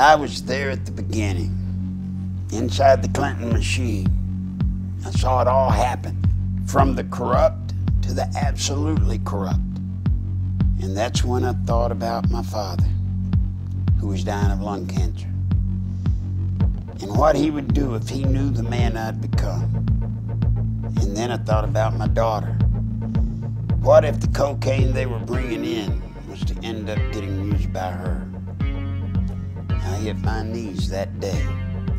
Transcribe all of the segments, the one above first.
I was there at the beginning, inside the Clinton machine. I saw it all happen, from the corrupt to the absolutely corrupt. And that's when I thought about my father, who was dying of lung cancer, and what he would do if he knew the man I'd become. And then I thought about my daughter. What if the cocaine they were bringing in was to end up getting used by her? Hit my knees that day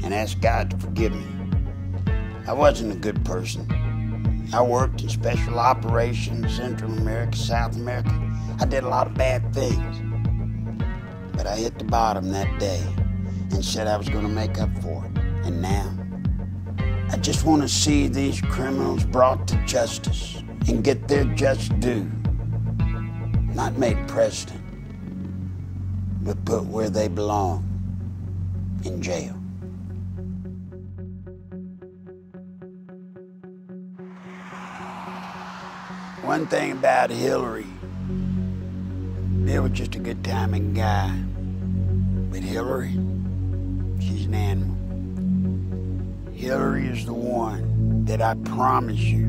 and asked God to forgive me. I wasn't a good person. I worked in special operations, Central America, South America. I did a lot of bad things. But I hit the bottom that day and said I was going to make up for it. And now, I just want to see these criminals brought to justice and get their just due. Not made president, but put where they belong in jail. One thing about Hillary, Bill was just a good timing guy. But Hillary, she's an animal. Hillary is the one that I promise you,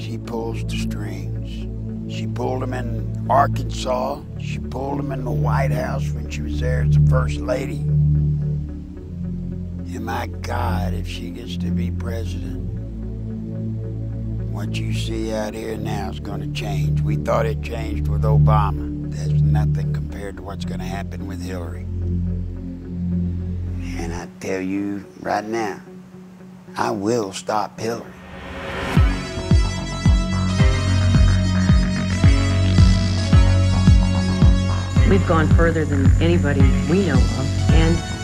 she pulls the strings. She pulled them in Arkansas. She pulled them in the White House when she was there as the First Lady. My God, if she gets to be president, what you see out here now is going to change. We thought it changed with Obama. There's nothing compared to what's going to happen with Hillary. And I tell you right now, I will stop Hillary. We've gone further than anybody we know of, and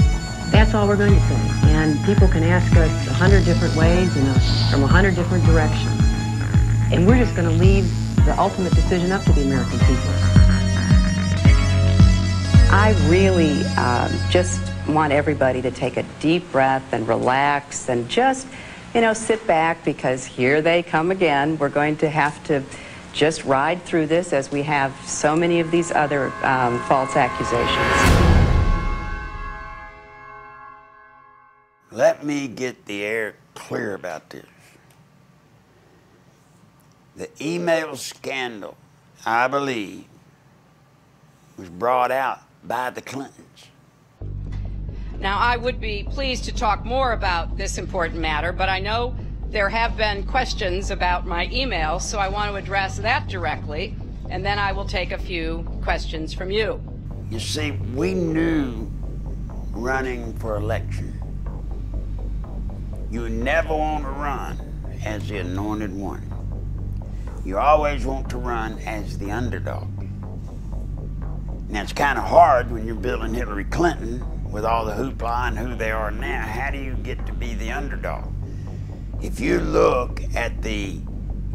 that's all we're going to say. And people can ask us a hundred different ways and a, from a hundred different directions. And we're just going to leave the ultimate decision up to the American people. I really um, just want everybody to take a deep breath and relax and just, you know, sit back because here they come again. We're going to have to just ride through this as we have so many of these other um, false accusations. Let me get the air clear about this. The email scandal, I believe, was brought out by the Clintons. Now, I would be pleased to talk more about this important matter, but I know there have been questions about my email, so I want to address that directly, and then I will take a few questions from you. You see, we knew running for election, you never want to run as the anointed one. You always want to run as the underdog. Now, it's kind of hard when you're building Hillary Clinton with all the hoopla and who they are now. How do you get to be the underdog? If you look at the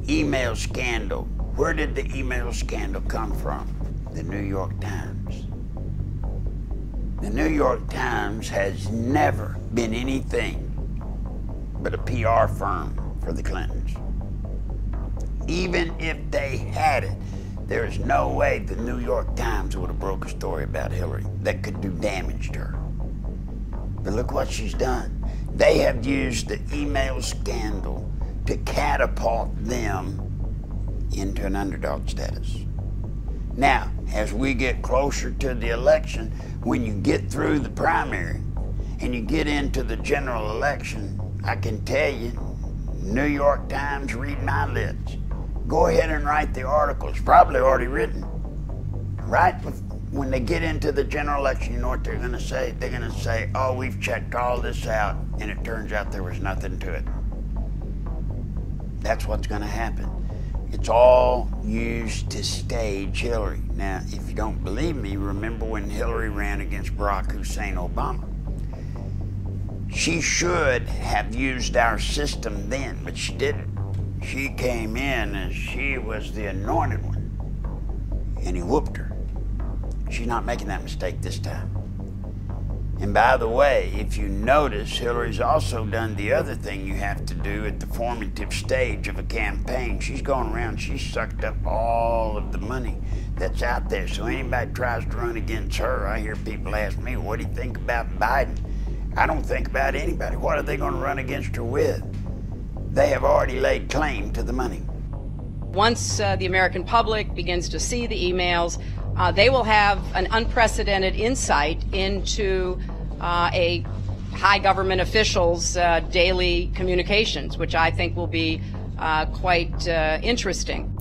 email scandal, where did the email scandal come from? The New York Times. The New York Times has never been anything but a PR firm for the Clintons. Even if they had it, there is no way the New York Times would have broke a story about Hillary that could do damage to her. But look what she's done. They have used the email scandal to catapult them into an underdog status. Now, as we get closer to the election, when you get through the primary and you get into the general election, I can tell you, New York Times read my lips. Go ahead and write the article. It's probably already written. Right when they get into the general election, you know what they're going to say? They're going to say, oh, we've checked all this out, and it turns out there was nothing to it. That's what's going to happen. It's all used to stage Hillary. Now, if you don't believe me, remember when Hillary ran against Barack Hussein Obama. She should have used our system then, but she didn't. She came in as she was the anointed one, and he whooped her. She's not making that mistake this time. And by the way, if you notice, Hillary's also done the other thing you have to do at the formative stage of a campaign. She's gone around, she's sucked up all of the money that's out there. So anybody tries to run against her, I hear people ask me, what do you think about Biden? I don't think about anybody. What are they going to run against her with? They have already laid claim to the money. Once uh, the American public begins to see the emails, uh, they will have an unprecedented insight into uh, a high government official's uh, daily communications, which I think will be uh, quite uh, interesting.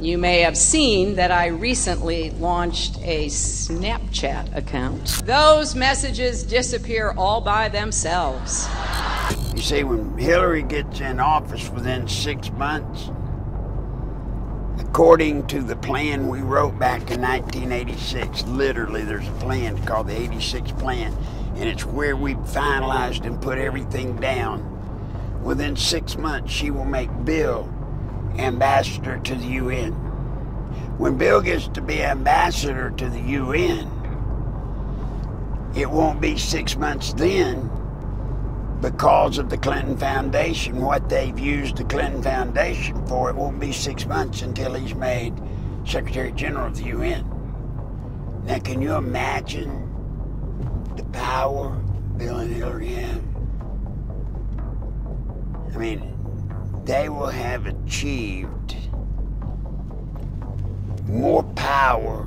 You may have seen that I recently launched a Snapchat account. Those messages disappear all by themselves. You see, when Hillary gets in office within six months, according to the plan we wrote back in 1986, literally there's a plan called the 86 Plan, and it's where we finalized and put everything down. Within six months, she will make Bill ambassador to the UN. When Bill gets to be ambassador to the UN, it won't be six months then because of the Clinton Foundation, what they've used the Clinton Foundation for, it won't be six months until he's made Secretary General of the UN. Now, can you imagine the power Bill and Hillary have? I mean, they will have achieved more power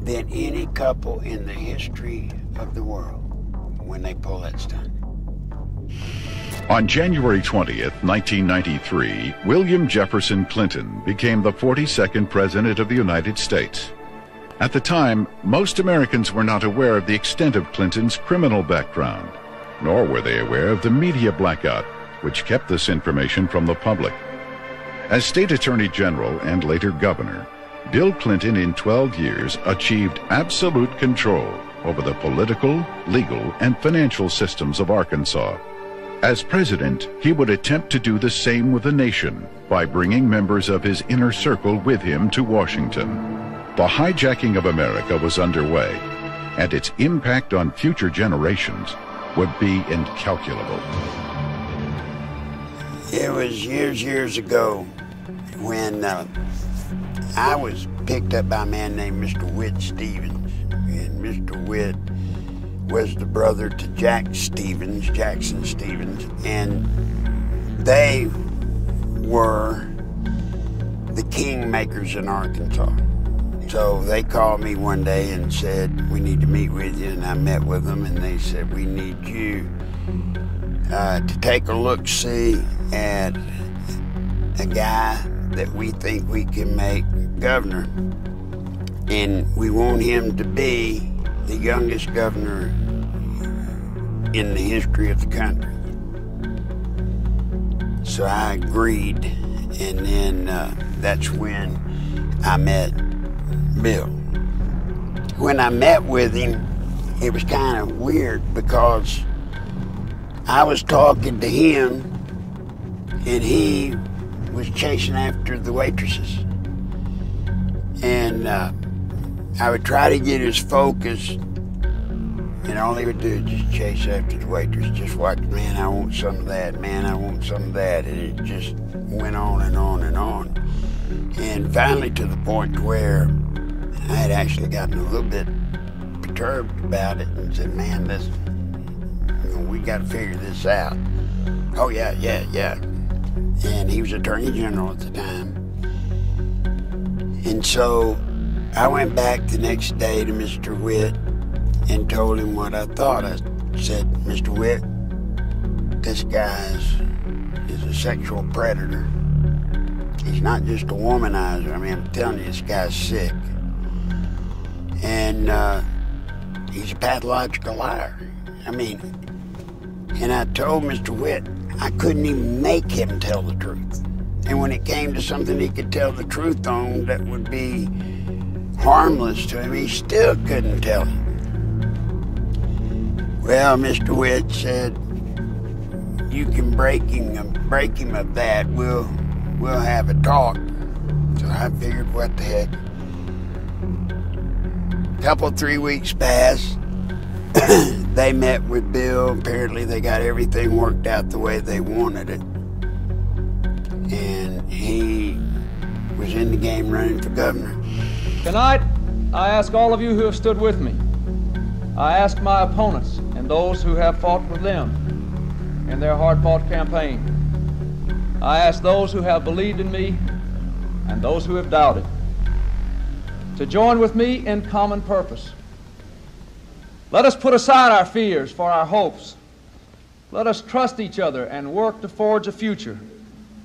than any couple in the history of the world when they pull that stunt. On January 20th, 1993, William Jefferson Clinton became the 42nd President of the United States. At the time, most Americans were not aware of the extent of Clinton's criminal background, nor were they aware of the media blackout, which kept this information from the public. As State Attorney General and later Governor, Bill Clinton in 12 years achieved absolute control over the political, legal, and financial systems of Arkansas. As president, he would attempt to do the same with the nation by bringing members of his inner circle with him to Washington. The hijacking of America was underway, and its impact on future generations would be incalculable. It was years, years ago when uh, I was picked up by a man named Mr. Witt Stephens. And Mr. Witt was the brother to Jack Stephens, Jackson Stephens, and they were the kingmakers in Arkansas. So they called me one day and said, we need to meet with you. And I met with them and they said, we need you uh, to take a look see at a guy that we think we can make governor. And we want him to be the youngest governor in the history of the country. So I agreed, and then uh, that's when I met Bill. When I met with him, it was kind of weird because I was talking to him and he was chasing after the waitresses. And uh, I would try to get his focus, and all he would do is just chase after the waitress. Just watch, man, I want some of that, man, I want some of that. And it just went on and on and on. And finally to the point where I had actually gotten a little bit perturbed about it and said, man, this you know, we got to figure this out. Oh, yeah, yeah, yeah. And he was Attorney General at the time. And so I went back the next day to Mr. Witt and told him what I thought. I said, Mr. Witt, this guy is, is a sexual predator. He's not just a womanizer. I mean, I'm telling you, this guy's sick. And uh, he's a pathological liar. I mean, and I told Mr. Witt I couldn't even make him tell the truth. And when it came to something he could tell the truth on that would be harmless to him, he still couldn't tell. Well, Mr. Witt said, you can break him, break him of that. We'll, we'll have a talk. So I figured, what the heck. A couple, three weeks passed, they met with Bill. Apparently, they got everything worked out the way they wanted it. And he was in the game running for governor. Tonight, I ask all of you who have stood with me. I ask my opponents and those who have fought with them in their hard fought campaign. I ask those who have believed in me and those who have doubted to join with me in common purpose. Let us put aside our fears for our hopes. Let us trust each other and work to forge a future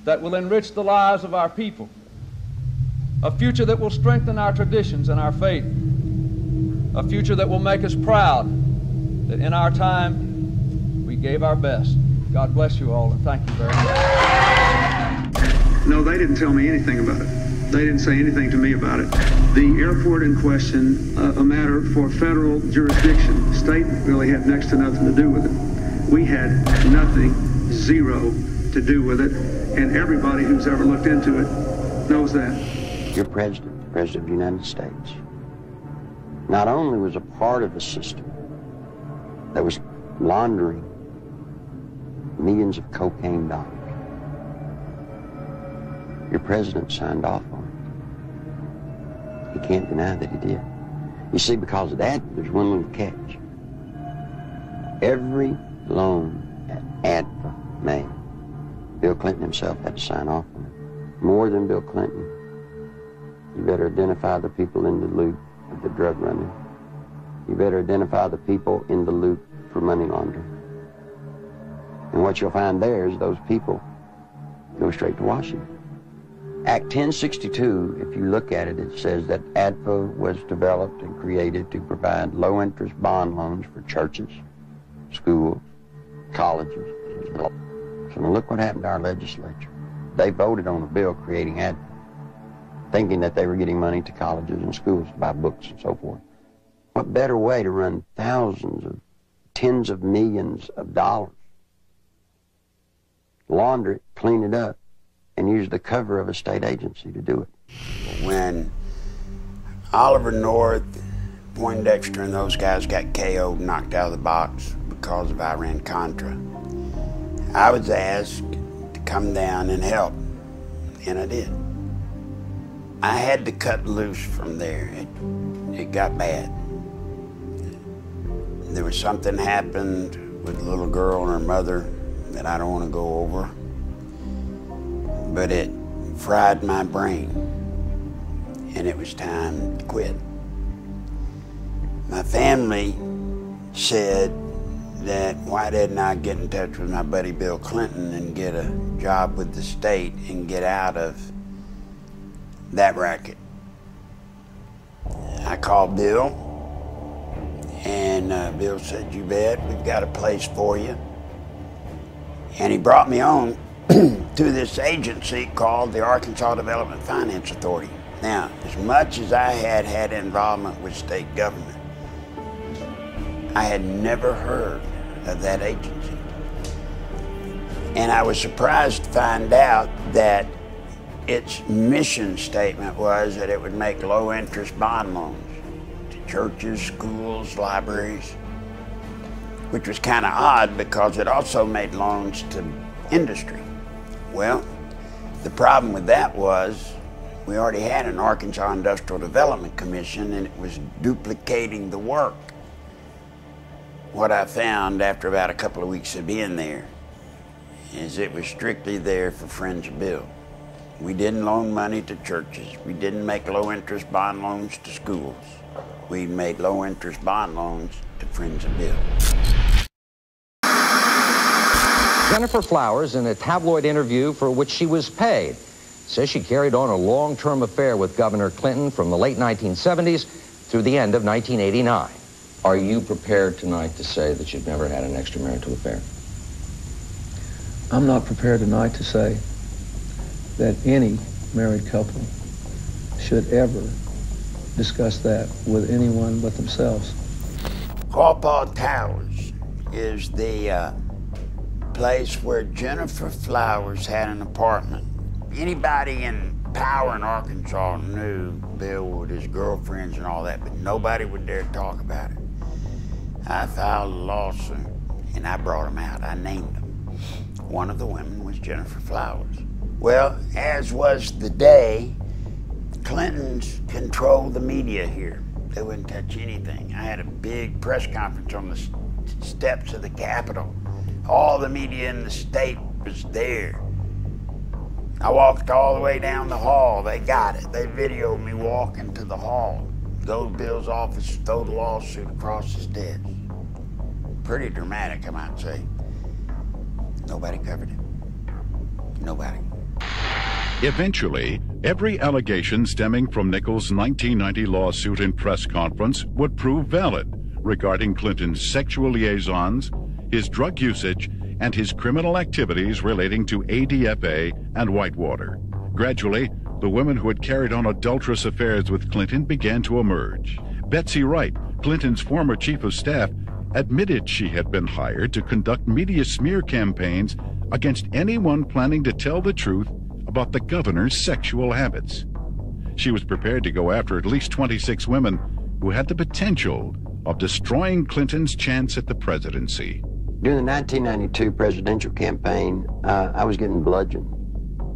that will enrich the lives of our people, a future that will strengthen our traditions and our faith, a future that will make us proud that in our time we gave our best. God bless you all and thank you very much. No, they didn't tell me anything about it. They didn't say anything to me about it. The airport in question, uh, a matter for federal jurisdiction. State really had next to nothing to do with it. We had nothing, zero, to do with it, and everybody who's ever looked into it knows that. Your president, the president of the United States, not only was a part of the system that was laundering millions of cocaine dollars, your president signed off he can't deny that he did. You see, because of that, there's one little catch. Every loan that ADFA made, Bill Clinton himself had to sign off on it. More than Bill Clinton. You better identify the people in the loop of the drug running. You better identify the people in the loop for money laundering. And what you'll find there is those people go straight to Washington. Act 1062, if you look at it, it says that ADFA was developed and created to provide low-interest bond loans for churches, schools, colleges. So look what happened to our legislature. They voted on a bill creating ADFA, thinking that they were getting money to colleges and schools to buy books and so forth. What better way to run thousands of, tens of millions of dollars, launder it, clean it up, and use the cover of a state agency to do it. When Oliver North, Poindexter, and those guys got KO'd, knocked out of the box because of Iran Contra, I was asked to come down and help, and I did. I had to cut loose from there. It, it got bad. There was something happened with a little girl and her mother that I don't want to go over but it fried my brain, and it was time to quit. My family said that why didn't I get in touch with my buddy Bill Clinton and get a job with the state and get out of that racket. I called Bill, and uh, Bill said, You bet, we've got a place for you. And he brought me on to this agency called the Arkansas Development Finance Authority. Now, as much as I had had involvement with state government, I had never heard of that agency. And I was surprised to find out that its mission statement was that it would make low interest bond loans to churches, schools, libraries, which was kind of odd because it also made loans to industry. Well, the problem with that was we already had an Arkansas Industrial Development Commission and it was duplicating the work. What I found after about a couple of weeks of being there is it was strictly there for Friends of Bill. We didn't loan money to churches. We didn't make low interest bond loans to schools. We made low interest bond loans to Friends of Bill. Gennifer Flowers, in a tabloid interview for which she was paid, says she carried on a long-term affair with Governor Clinton from the late 1970s through the end of 1989. Are you prepared tonight to say that you've never had an extramarital affair? I'm not prepared tonight to say that any married couple should ever discuss that with anyone but themselves. Quapaw Towers is the uh, place where Gennifer Flowers had an apartment. Anybody in power in Arkansas knew Bill with his girlfriends and all that, but nobody would dare talk about it. I filed a lawsuit and I brought them out. I named them. One of the women was Gennifer Flowers. Well, as was the day, Clintons controlled the media here. They wouldn't touch anything. I had a big press conference on the steps of the Capitol. All the media in the state was there. I walked all the way down the hall. They got it. They videoed me walking to the hall. Go to Bill's office, throw the lawsuit across his desk. Pretty dramatic, I might say. Nobody covered it. Nobody. Eventually, every allegation stemming from Nichols' 1990 lawsuit and press conference would prove valid regarding Clinton's sexual liaisons, his drug usage, and his criminal activities relating to ADFA and Whitewater. Gradually, the women who had carried on adulterous affairs with Clinton began to emerge. Betsy Wright, Clinton's former chief of staff, admitted she had been hired to conduct media smear campaigns against anyone planning to tell the truth about the governor's sexual habits. She was prepared to go after at least 26 women who had the potential of destroying Clinton's chance at the presidency. During the 1992 presidential campaign, uh, I was getting bludgeoned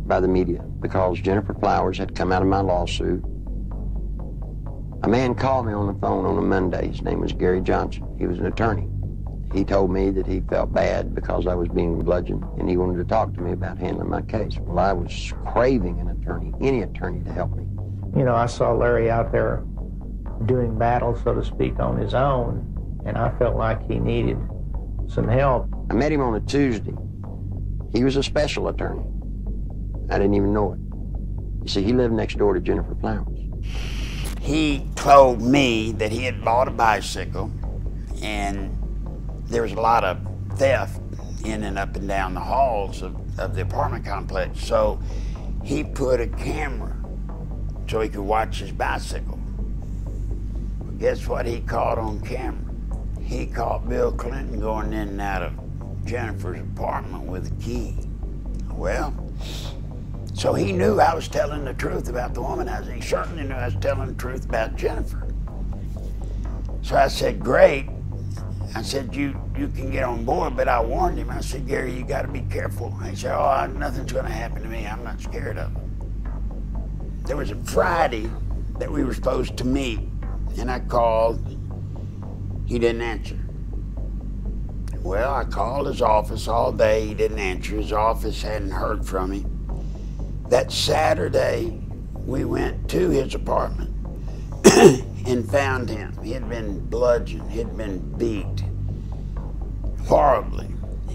by the media because Gennifer Flowers had come out of my lawsuit. A man called me on the phone on a Monday. His name was Gary Johnson. He was an attorney. He told me that he felt bad because I was being bludgeoned and he wanted to talk to me about handling my case. Well, I was craving an attorney, any attorney to help me. You know, I saw Larry out there doing battle, so to speak, on his own, and I felt like he needed some help. I met him on a Tuesday. He was a special attorney. I didn't even know it. You see, he lived next door to Gennifer Flowers. He told me that he had bought a bicycle and there was a lot of theft in and up and down the halls of, of the apartment complex. So he put a camera so he could watch his bicycle. But guess what he caught on camera? He caught Bill Clinton going in and out of Gennifer's apartment with a key. Well, so he knew I was telling the truth about the woman, womanizer. He certainly knew I was telling the truth about Jennifer. So I said, great. I said, you, you can get on board, but I warned him. I said, Gary, you got to be careful. He said, oh, nothing's going to happen to me. I'm not scared of him. There was a Friday that we were supposed to meet, and I called. He didn't answer. Well, I called his office all day. He didn't answer. His office hadn't heard from him. That Saturday, we went to his apartment and found him. He had been bludgeoned, he had been beat horribly,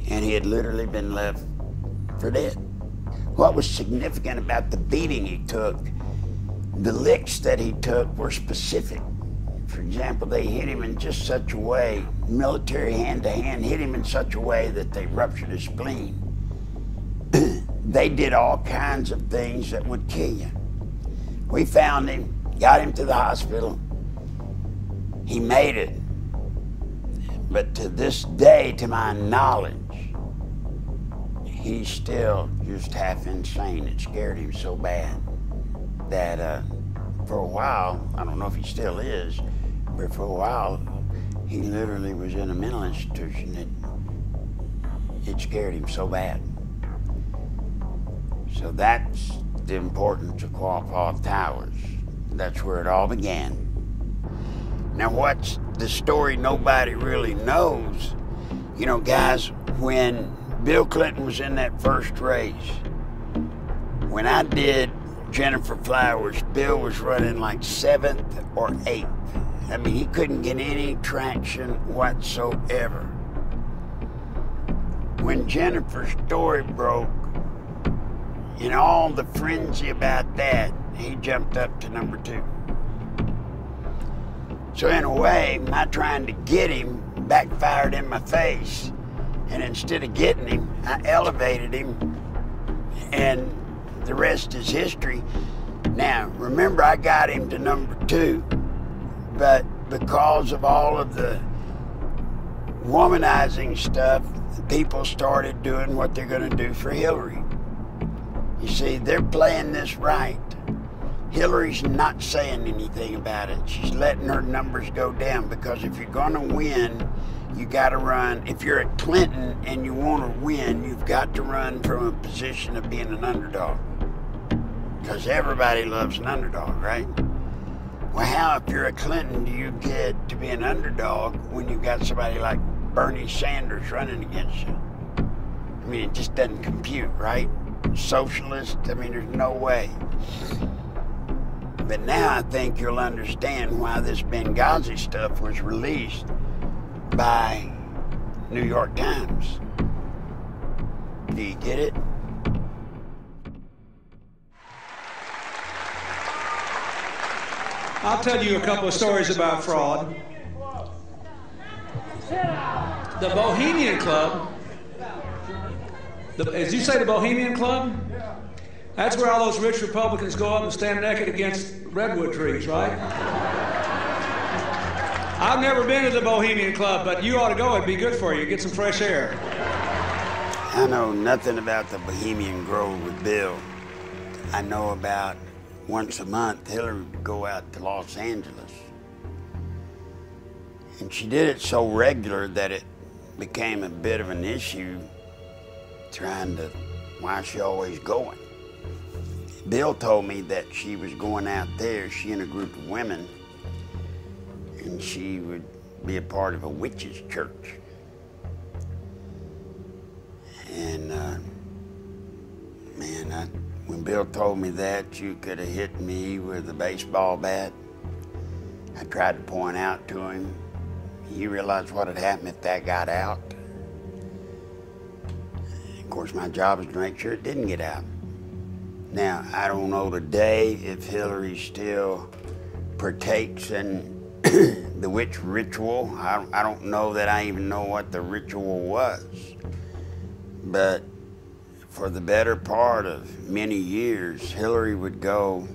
and he had literally been left for dead. What was significant about the beating he took, the licks that he took were specific. For example, they hit him in just such a way, military hand to hand, hit him in such a way that they ruptured his spleen. they did all kinds of things that would kill you. We found him, got him to the hospital, he made it. But to this day, to my knowledge, he's still just half insane. It scared him so bad that uh, for a while, I don't know if he still is, but for a while, he literally was in a mental institution. It, it scared him so bad. So that's the importance of Quapaw Towers. That's where it all began. Now, what's the story nobody really knows? You know, guys, when Bill Clinton was in that first race, when I did Gennifer Flowers, Bill was running like seventh or eighth. I mean, he couldn't get any traction whatsoever. When Gennifer's story broke, in all the frenzy about that, he jumped up to number two. So in a way, my trying to get him backfired in my face. And instead of getting him, I elevated him. And the rest is history. Now, remember, I got him to number two, but because of all of the womanizing stuff, people started doing what they're going to do for Hillary. You see, they're playing this right. Hillary's not saying anything about it. She's letting her numbers go down because if you're going to win, you got to run. If you're at Clinton and you want to win, you've got to run from a position of being an underdog. Because everybody loves an underdog, right? Well, how, if you're a Clinton, do you get to be an underdog when you've got somebody like Bernie Sanders running against you? I mean, it just doesn't compute, right? Socialist, I mean, there's no way. But now I think you'll understand why this Benghazi stuff was released by New York Times. Do you get it? I'll tell you a couple of stories about fraud. The Bohemian Club, the, as you say, the Bohemian Club, that's where all those rich Republicans go up and stand naked against redwood trees, right? I've never been to the Bohemian Club, but you ought to go. It'd be good for you. Get some fresh air. I know nothing about the Bohemian Grove with Bill. I know about once a month Hillary would go out to Los Angeles. And she did it so regular that it became a bit of an issue trying to, why is she always going? Bill told me that she was going out there, she and a group of women, and she would be a part of a witches' church. And uh, man, I, when Bill told me that, you could have hit me with a baseball bat. I tried to point out to him. He realized what had happened if that got out. Of course, my job is to make sure it didn't get out. Now, I don't know today if Hillary still partakes in the witch ritual. I, I don't know that I even know what the ritual was. But for the better part of many years, Hillary would go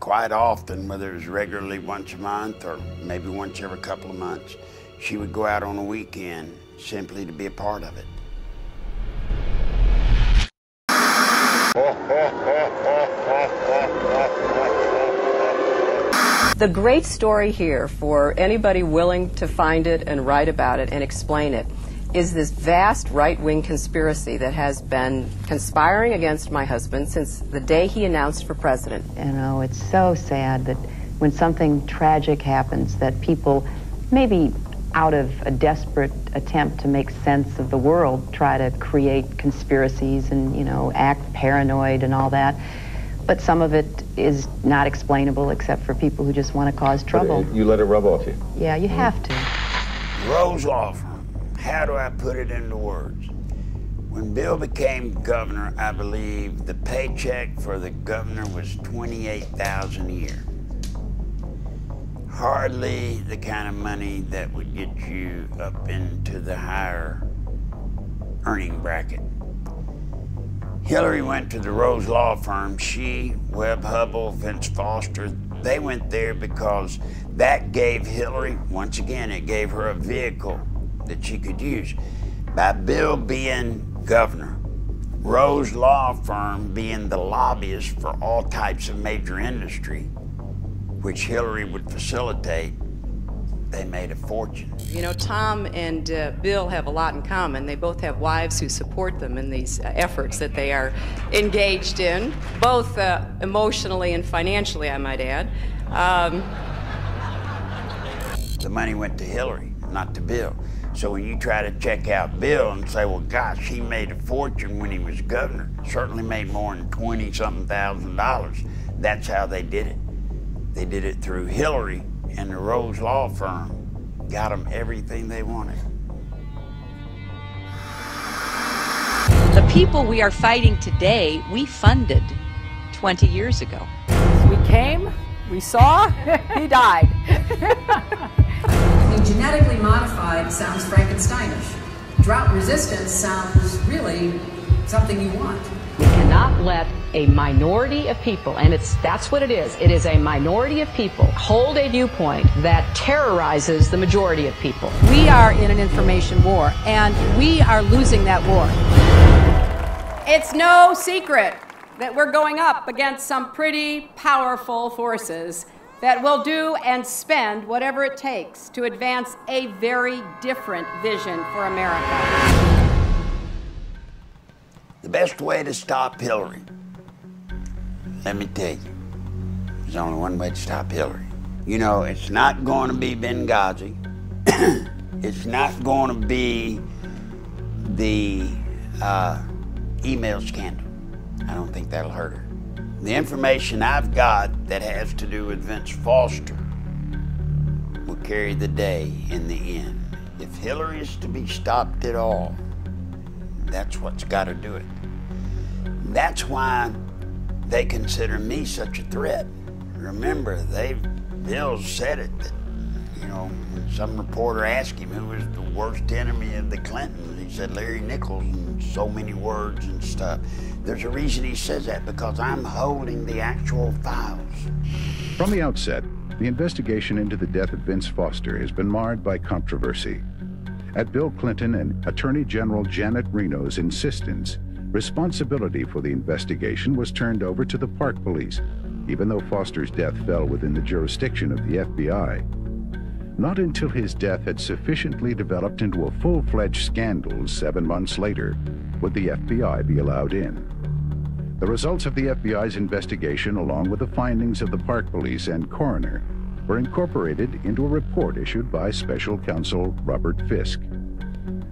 quite often, whether it was regularly once a month or maybe once every couple of months. She would go out on a weekend simply to be a part of it. The great story here for anybody willing to find it and write about it and explain it is this vast right wing conspiracy that has been conspiring against my husband since the day he announced for president. You know, it's so sad that when something tragic happens, that people, maybe out of a desperate attempt to make sense of the world, try to create conspiracies and, you know, act paranoid and all that. But some of it is not explainable except for people who just want to cause trouble. But, uh, you let it rub off you. Yeah, you have to. Rose Law Firm. How do I put it into words? When Bill became governor, I believe the paycheck for the governor was 28000 a year. Hardly the kind of money that would get you up into the higher earning bracket. Hillary went to the Rose Law Firm. She, Webb Hubbell, Vince Foster, they went there because that gave Hillary, once again, it gave her a vehicle that she could use. By Bill being governor, Rose Law Firm being the lobbyist for all types of major industry, which Hillary would facilitate, they made a fortune. You know, Tom and uh, Bill have a lot in common. They both have wives who support them in these uh, efforts that they are engaged in, both uh, emotionally and financially, I might add. Um, the money went to Hillary, not to Bill. So when you try to check out Bill and say, well, gosh, he made a fortune when he was governor, certainly made more than 20 something thousand dollars. That's how they did it. They did it through Hillary and the Rose Law Firm. Got them everything they wanted. The people we are fighting today, we funded 20 years ago. We came, we saw, he died. I mean, genetically modified sounds Frankensteinish. Drought resistance sounds really something you want. We cannot let a minority of people, and it's that's what it is. It is a minority of people hold a viewpoint that terrorizes the majority of people. We are in an information war, and we are losing that war. It's no secret that we're going up against some pretty powerful forces that will do and spend whatever it takes to advance a very different vision for America. The best way to stop Hillary, let me tell you, there's only one way to stop Hillary. You know, it's not going to be Benghazi. it's not going to be the uh, email scandal. I don't think that'll hurt her. The information I've got that has to do with Vince Foster will carry the day in the end. If Hillary is to be stopped at all, that's what's got to do it. That's why they consider me such a threat. Remember, they Bill said it that you know some reporter asked him who was the worst enemy of the Clintons. He said Larry Nichols and so many words and stuff. There's a reason he says that because I'm holding the actual files. From the outset, the investigation into the death of Vince Foster has been marred by controversy. At Bill Clinton and Attorney General Janet Reno's insistence, responsibility for the investigation was turned over to the Park Police, even though Foster's death fell within the jurisdiction of the FBI. Not until his death had sufficiently developed into a full-fledged scandal seven months later would the FBI be allowed in. The results of the FBI's investigation, along with the findings of the Park Police and coroner, were incorporated into a report issued by Special Counsel Robert Fiske.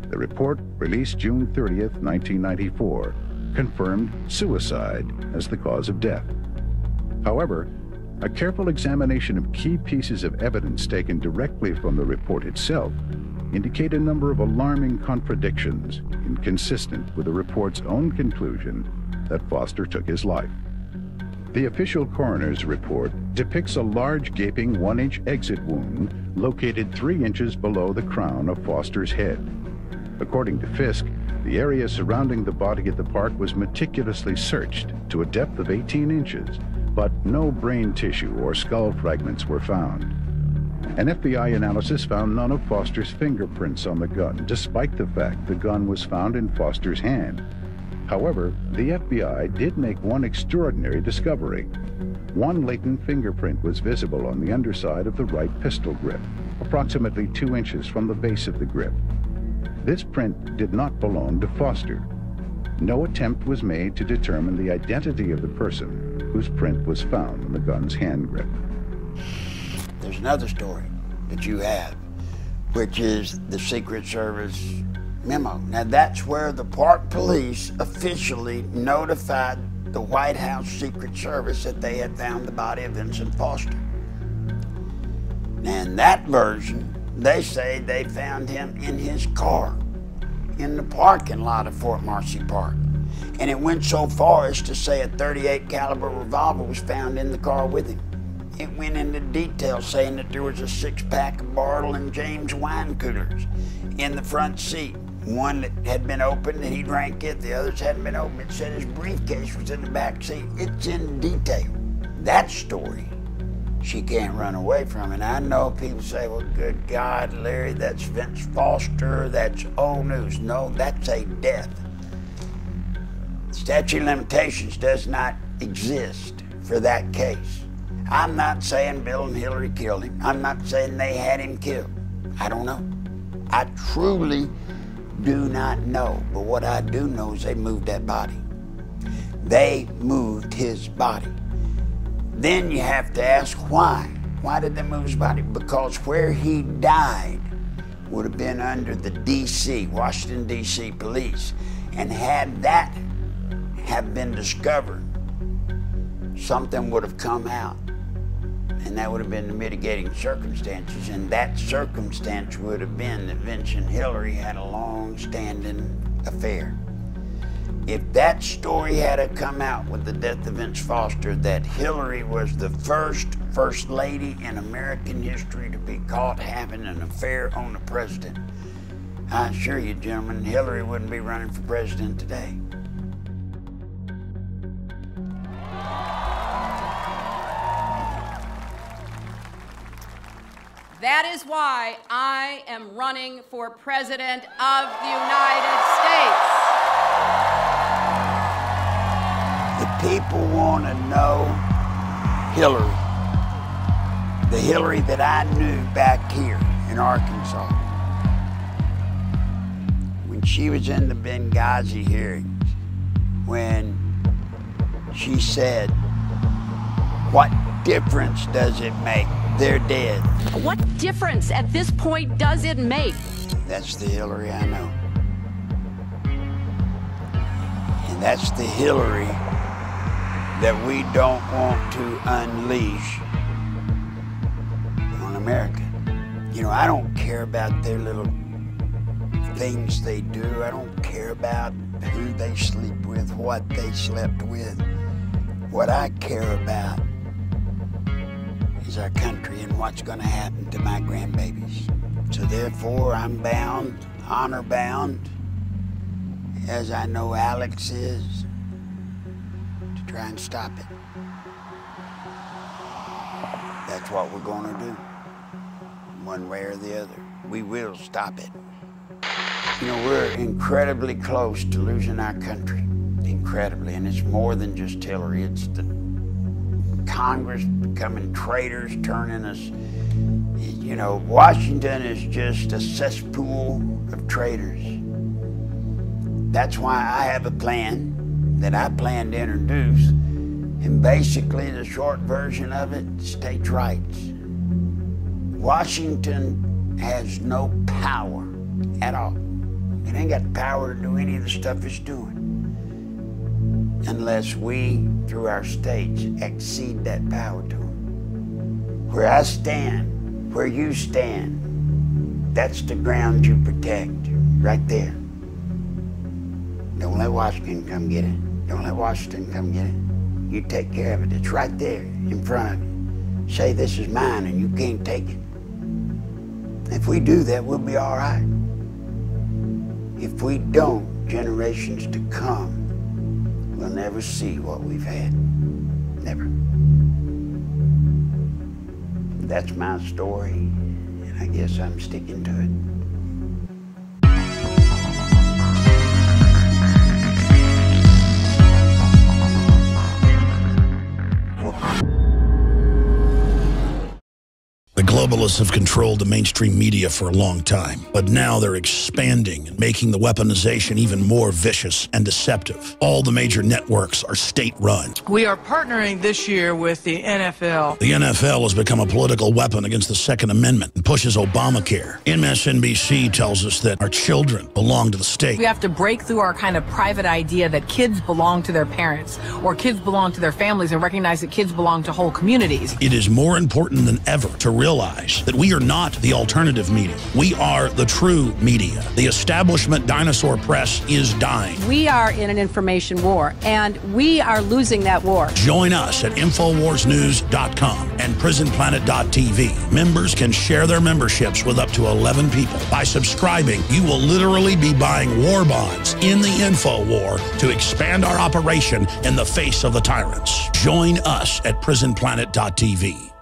The report, released June 30th, 1994, confirmed suicide as the cause of death. However, a careful examination of key pieces of evidence taken directly from the report itself indicate a number of alarming contradictions inconsistent with the report's own conclusion that Foster took his life. The official coroner's report depicts a large gaping one-inch exit wound located three inches below the crown of Foster's head. According to Fiske, the area surrounding the body at the park was meticulously searched to a depth of 18 inches, but no brain tissue or skull fragments were found. An FBI analysis found none of Foster's fingerprints on the gun, despite the fact the gun was found in Foster's hand. However, the FBI did make one extraordinary discovery. One latent fingerprint was visible on the underside of the right pistol grip, approximately two inches from the base of the grip. This print did not belong to Foster. No attempt was made to determine the identity of the person whose print was found on the gun's hand grip. There's another story that you have, which is the Secret Service memo. Now, that's where the Park Police officially notified the White House Secret Service that they had found the body of Vincent Foster. And that version, they say they found him in his car in the parking lot of Fort Marcy Park. And it went so far as to say a 38 caliber revolver was found in the car with him. It went into detail saying that there was a six pack of Bartles and Jaymes wine coolers in the front seat one that had been opened and he drank it, the others hadn't been opened. It said his briefcase was in the back seat. It's in detail. That story, she can't run away from. And I know people say, well, good God, Larry, that's Vince Foster, that's old news. No, that's a death. Statute of limitations does not exist for that case. I'm not saying Bill and Hillary killed him. I'm not saying they had him killed. I don't know. I truly do not know. But what I do know is they moved that body. They moved his body. Then you have to ask why. Why did they move his body? Because where he died would have been under the D.C., Washington, D.C. police. And had that have been discovered, something would have come out and that would have been the mitigating circumstances. And that circumstance would have been that Vincent Hillary had a long-standing affair. If that story had come out with the death of Vince Foster, that Hillary was the first First Lady in American history to be caught having an affair on the president, I assure you, gentlemen, Hillary wouldn't be running for president today. That is why I am running for President of the United States. The people want to know Hillary, the Hillary that I knew back here in Arkansas, when she was in the Benghazi hearings, when she said, What difference does it make? They're dead. What difference at this point does it make? That's the Hillary I know. And that's the Hillary that we don't want to unleash on America. You know, I don't care about their little things they do. I don't care about who they sleep with, what they slept with. What I care about our country and what's going to happen to my grandbabies. So therefore, I'm bound, honor bound, as I know Alex is, to try and stop it. That's what we're going to do, one way or the other. We will stop it. You know, we're incredibly close to losing our country. Incredibly. And it's more than just Hillary. It's the Congress becoming traitors, turning us. You know, Washington is just a cesspool of traitors. That's why I have a plan that I plan to introduce. And basically, the short version of it states rights. Washington has no power at all. It ain't got the power to do any of the stuff it's doing unless we, through our states, exceed that power to them. Where I stand, where you stand, that's the ground you protect, right there. Don't let Washington come get it. Don't let Washington come get it. You take care of it. It's right there in front of you. Say, this is mine, and you can't take it. If we do that, we'll be all right. If we don't, generations to come will never see what we've had. Never. That's my story, and I guess I'm sticking to it. Globalists have controlled the mainstream media for a long time, but now they're expanding and making the weaponization even more vicious and deceptive. All the major networks are state-run. We are partnering this year with the NFL. The NFL has become a political weapon against the Second Amendment and pushes Obamacare. MSNBC tells us that our children belong to the state. We have to break through our kind of private idea that kids belong to their parents or kids belong to their families and recognize that kids belong to whole communities. It is more important than ever to realize that we are not the alternative media. We are the true media. The establishment dinosaur press is dying. We are in an information war, and we are losing that war. Join us at InfoWarsNews.com and PrisonPlanet.tv. Members can share their memberships with up to 11 people. By subscribing, you will literally be buying war bonds in the info war to expand our operation in the face of the tyrants. Join us at PrisonPlanet.tv.